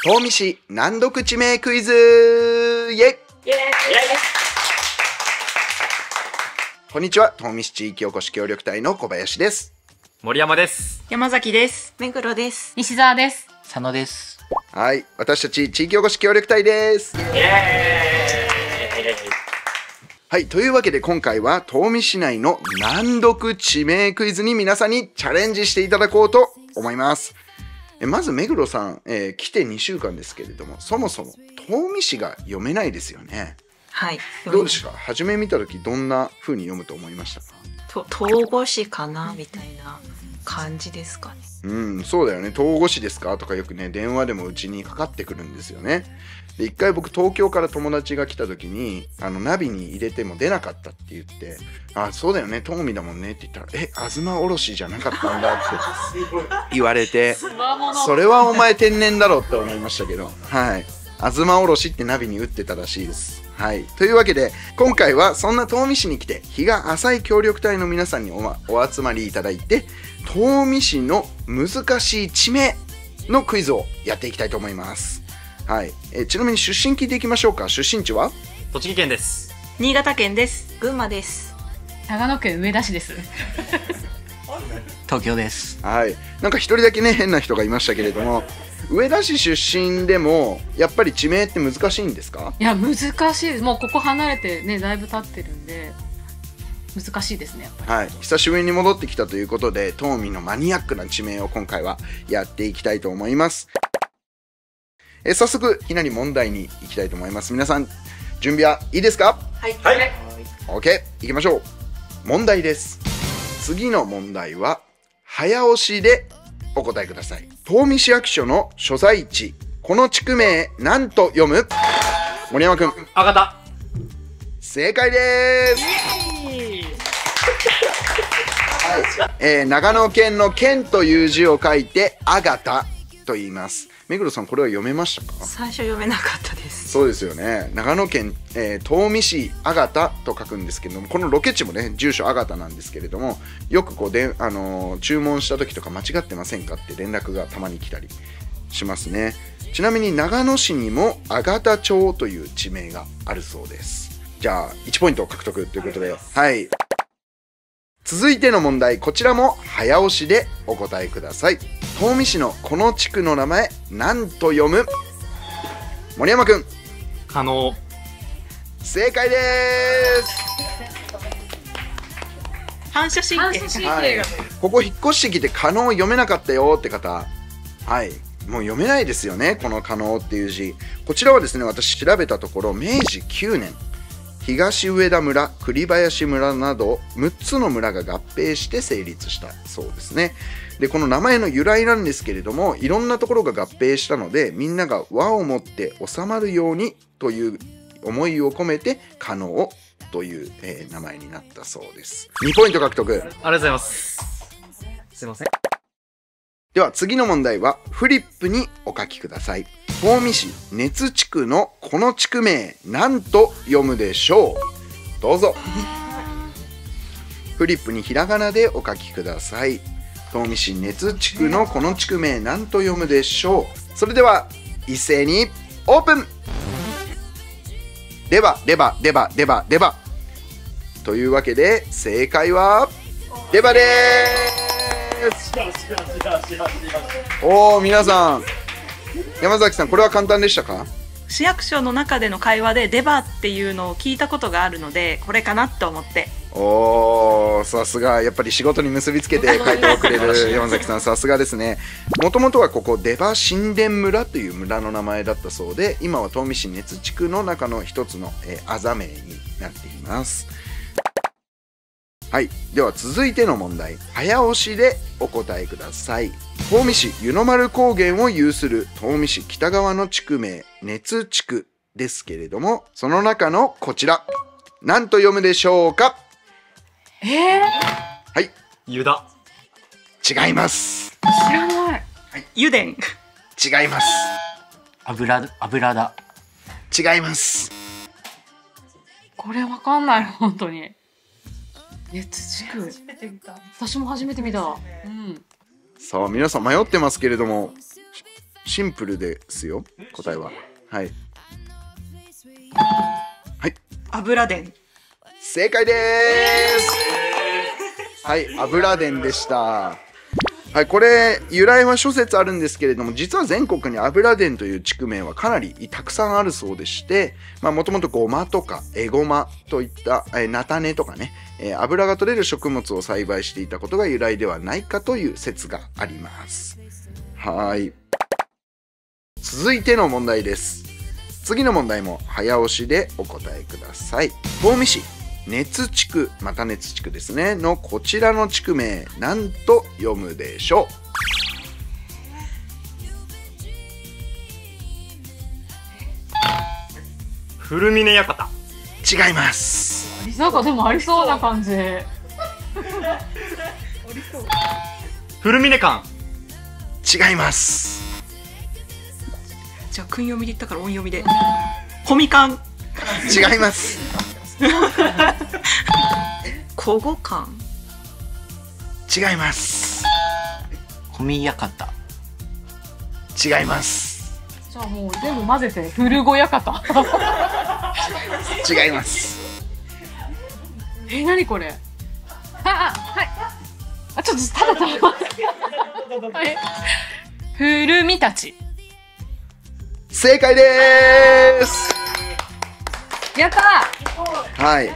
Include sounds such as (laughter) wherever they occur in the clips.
東美市難読地名クイズイエイイエーイこんにちは東美市地域おこし協力隊の小林です森山です。山崎です。目黒です。西澤です。佐野です。はい私たち地域おこし協力隊ですイエはいというわけで今回は東美市内の難読地名クイズに皆さんにチャレンジしていただこうと思いますえまず目黒さん、えー来て2週間ですけれどもそもそも東美市が読めないですよね。はい。どうですか？初め見た時どんな風に読むと思いましたか？と統合詞かな？みたいな感じですかね。うん、そうだよね。統合詞ですか？とかよくね、電話でもうちにかかってくるんですよね。で、一回僕東京から友達が来た時に、あの、ナビに入れても出なかったって言って、あ、そうだよね、東美だもんねって言ったら、え、東おろしじゃなかったんだって (laughs) 言われて、それはお前天然だろって思いましたけど、はい。東おろしってナビに打ってたらしいです。はい。というわけで、今回はそんな東美市に来て、日が浅い協力隊の皆さんにお,、ま、お集まりいただいて、東美市の難しい地名のクイズをやっていきたいと思います。はい。えちなみに出身聞いていきましょうか。出身地は？栃木県です。新潟県です。群馬です。長野県上田市です。東京です。はい。なんか一人だけね、変な人がいましたけれども、上田市出身でも、やっぱり地名って難しいんですか？いや難しいです。もうここ離れてねだいぶ経ってるんで難しいですねやっぱはい、久しぶりに戻ってきたということで、東美のマニアックな地名を今回はやっていきたいと思います。え早速、いきなり問題に行きたいと思います。皆さん、準備はいいですか？はい。はい。?OK、行きましょう。問題です。次の問題は、早押しでお答えください。東美市役所の所在地、この地区名、何と読む？森山くん、あがた。正解ですはいえー長野県の県という字を書いて、あがたと言います。目黒さん、これは読めましたか？最初読めなかった。そうですよね。長野県、えー東美市あがたと書くんですけれども、このロケ地もね、住所あがたなんですけれども、よくこうで、あのー注文した時とか間違ってませんかって連絡がたまに来たりしますね。ちなみに長野市にもあがた町という地名があるそうです。じゃあ、1ポイント獲得ということで、はい。続いての問題、こちらも早押しでお答えください。東美市のこの地区の名前、何と読む？森山くん。可能。正解です。反射神経。反射神はい。ここ引っ越してきて「可能」読めなかったよって方。はい。もう読めないですよねこの「可能」っていう字。こちらはですね私調べたところ明治9年東上田村栗林村など6つの村が合併して成立したそうですねでこの名前の由来なんですけれどもいろんなところが合併したのでみんなが和をもって収まるようにという思いを込めて「可能」という、えー名前になったそうです2ポイント獲得ありがとうございます。すいません。では次の問題はフリップにお書きください東美市熱地区のこの地区名何と読むでしょう。どうぞ。フリップにひらがなでお書きください。東美市熱地区のこの地区名何と読むでしょう。それでは一斉にオープン。ではではではではでは。というわけで正解はではです。おお皆さん。山崎さんこれは簡単でしたか？市役所の中での会話でデバっていうのを聞いたことがあるので、これかなと思って。おーさすがやっぱり仕事に結びつけて書いてくれる (laughs) 山崎さんさすがですね。もともとはここ出羽神殿村という村の名前だったそうで今は東美市熱地区の中の一つの、えー、あざ名になっていますはい。では続いての問題。早押しでお答えください。東美市湯の丸高原を有する東美市北側の地区名熱地区ですけれどもその中のこちら。何と読むでしょうか？えー、はい。ユダ。違います。知らない。油田。違います。油油だ。違います。これわかんない本当に。熱地区。私も初めて見た。うん。さあ皆さん迷ってますけれどもしシンプルですよ答えは。はい。油田。正解です。はい油田でしたはいこれ由来は諸説あるんですけれども実は全国に油田という地区名はかなりたくさんあるそうでしてもともとごまとかえごまといった菜種とかねえー油が取れる食物を栽培していたことが由来ではないかという説があります。はい。続いての問題です。次の問題も早押しでお答えください。東御市。熱地区また熱地区ですねのこちらの地区名何と読むでしょ古峰館。う違いますなんかでもありそうな感じ。古峰館。違いますじゃあ訓読みで言ったから音読みでコミカン違います古語館違います小見館。違いますじゃあもう全部混ぜて、古小屋方。違いますえ、なにこれ？あ、あ、はい。あ、ちょっと、ただただ。え古見たち。正解ですやった！はい。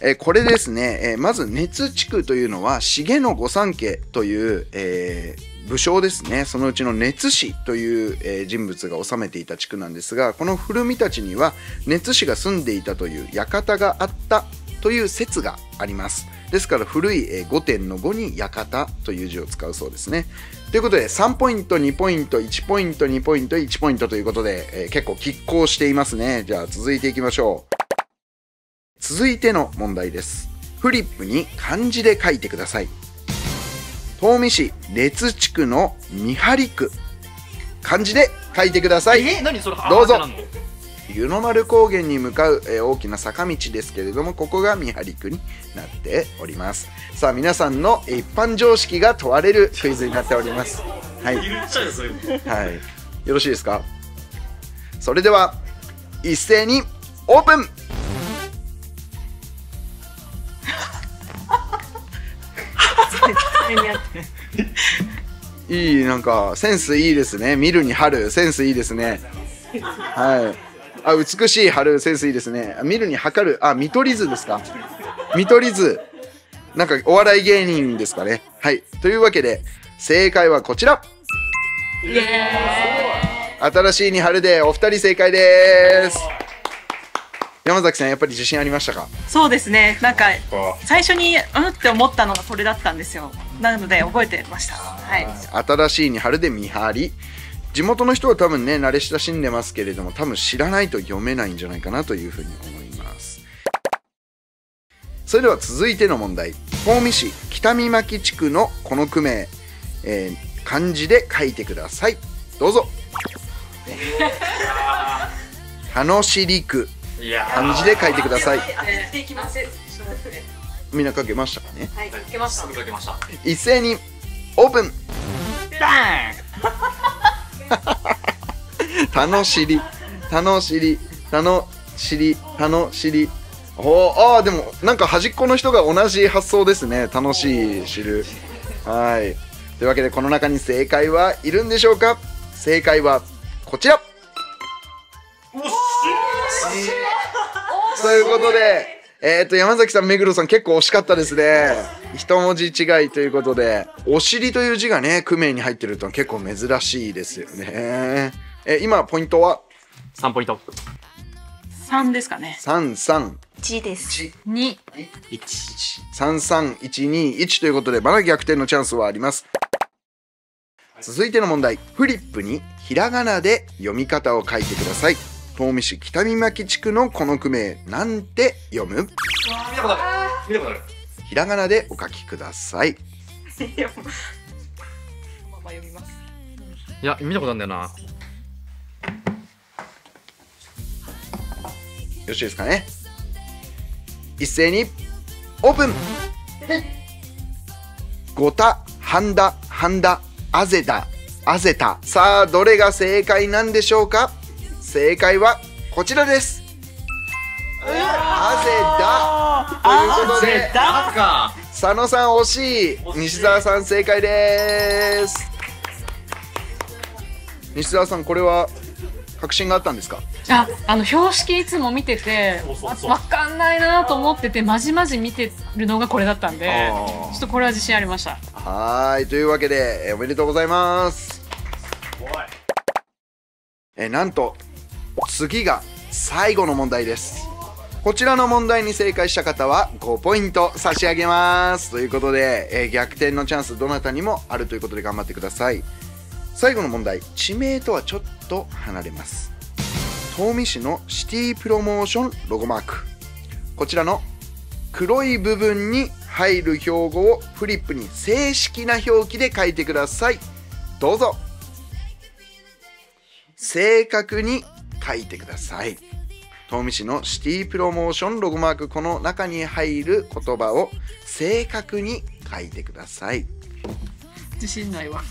えーこれですね、えーまず熱地区というのは重野御三家という、えー武将ですね。そのうちの熱氏という、えー人物が治めていた地区なんですがこの古見たちには熱氏が住んでいたという館があったという説があります。ですから古い、えー御殿の5に館という字を使うそうですね。ということで3ポイント2ポイント1ポイント2ポイント1ポイントということで、えー結構拮抗していますね。じゃあ続いていきましょう続いての問題です。フリップに漢字で書いてください。東御市列地区の見張区。漢字で書いてください。え、何それどうぞ。湯の丸高原に向かう、えー大きな坂道ですけれどもここが見張区になっております。さあ皆さんの一般常識が問われるクイズになっております。はい。はい。よろしいですか？それでは一斉にオープンいいなんかセンスいいですね。見るに春センスいいですね。はい。あ美しい春センスいいですね。あ見るに測る。あ見取り図ですか。見取り図。なんかお笑い芸人ですかね。はい。というわけで正解はこちら。新しいに春でお二人正解です山崎さんやっぱり自信ありましたか？そうですね。なんか最初にうんって思ったのがこれだったんですよ。なので覚えてました。はい。新しいに春で見張り。地元の人は多分ね慣れ親しんでますけれども多分知らないと読めないんじゃないかなというふうに思います。それでは続いての問題。東御市北見牧地区のこの区名、えー漢字で書いてください。どうぞ。(laughs) 楽しり区いや漢字で書いてください。みんな書けましたかね？はい書けました。書きました。一斉にオープン。(laughs) 楽しり楽しり楽しり楽しり。おーあーでもなんか端っこの人が同じ発想ですね。楽しい知るはい。というわけでこの中に正解はいるんでしょうか？正解はこちらということでえっ、と山崎さん目黒さん結構惜しかったですね。一文字違いということでお尻という字がね区名に入ってると結構珍しいですよね。え今ポイントは？3ポイント。3ですかね。331字です。に、33121ということでまだ逆転のチャンスはあります。続いての問題。フリップにひらがなで読み方を書いてください東御市北見牧地区のこの区名なんて読む見たことある。見たことある。ひらがなでお書きくださいいやまま読みますいや、見たことあるんだよな。よろしいですかね一斉にオープンごたはんだはんだあぜだあぜたさあどれが正解なんでしょうか正解はこちらです。あぜだ？ということで佐野さん惜しい。西澤さん正解です。西澤さんこれは確信があったんですか？あ、あの標識いつも見ててわかんないなと思っててまじまじ見てるのがこれだったんでちょっとこれは自信ありました。はーい。というわけでえーおめでとうございます。えーなんと次が最後の問題です。こちらの問題に正解した方は5ポイント差し上げます。ということで、えー逆転のチャンスどなたにもあるということで頑張ってください。最後の問題地名とはちょっと離れます。東御市のシティプロモーションロゴマーク。こちらの黒い部分に入る標語をフリップに正式な表記で書いてください。どうぞ。正確に書いてください。東御市のシティプロモーションロゴマークこの中に入る言葉を正確に書いてください。自信ないわ。(laughs)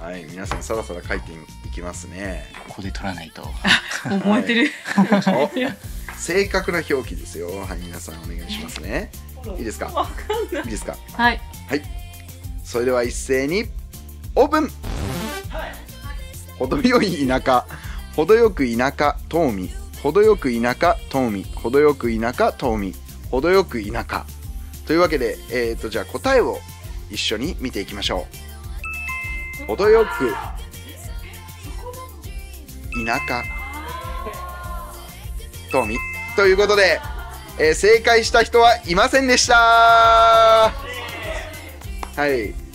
はい皆さんそろそろ書いていきますね。ここで取らないと。(laughs) 覚えてる、お正確な表記ですよ。はい皆さんお願いしますね。いいですか？いいですか？はい。はい。それでは一斉にオープン。程よい田舎、程よく田舎、東美、程よく田舎、東美、程よく田舎、東美、程よく田舎。というわけで、えっ、と、じゃあ答えを一緒に見ていきましょう。程よく田舎、東美。ということで、えー正解した人はいませんでしたはい。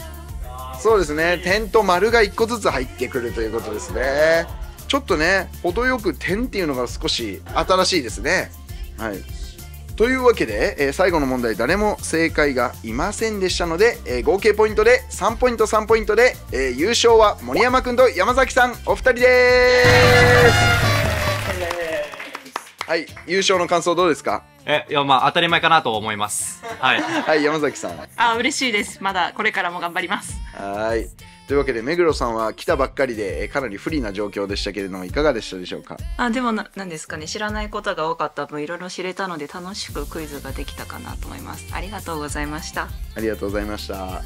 そうですね。点と丸が1個ずつ入ってくるということですね。ちょっとね、程よく点っていうのが少し新しいですね。はい。というわけで、えー最後の問題誰も正解がいませんでしたので、えー合計ポイントで3ポイント3ポイントで、えー優勝は森山くんと山崎さんお二人ですはい、優勝の感想どうですか？え、いや、まあ、当たり前かなと思います。はい。(laughs) はい、山崎さん。あ、嬉しいです。まだこれからも頑張ります。はい。というわけで、目黒さんは来たばっかりで、えーかなり不利な状況でしたけれども、いかがでしたでしょうか？あでもななんですかね知らないことが多かった分いろいろ知れたので楽しくクイズができたかなと思いますありがとうございましたありがとうございました。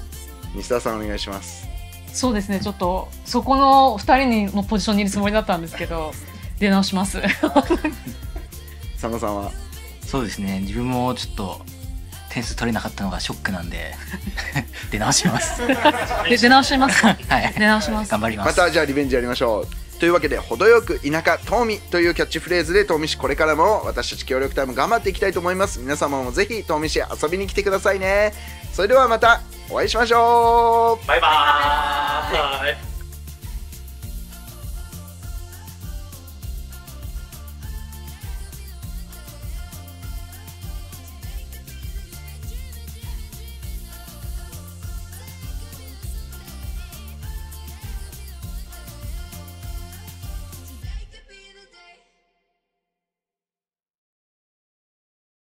西田さんお願いします。そうですねちょっとそこの2人のポジションにいるつもりだったんですけど出直します佐野さんは？そうですね。自分もちょっと点数取れなかったのがショックなんで (laughs) 出直します。出直しますか？い。出直します頑張りま。ますたじゃあリベンジやりましょう。というわけで、程よく田舎、東美というキャッチフレーズで、東美市これからも私たち協力タイム頑張っていきたいと思います。皆様もぜひ東美市遊びに来てくださいね。それではまたお会いしましょうバイバーイ。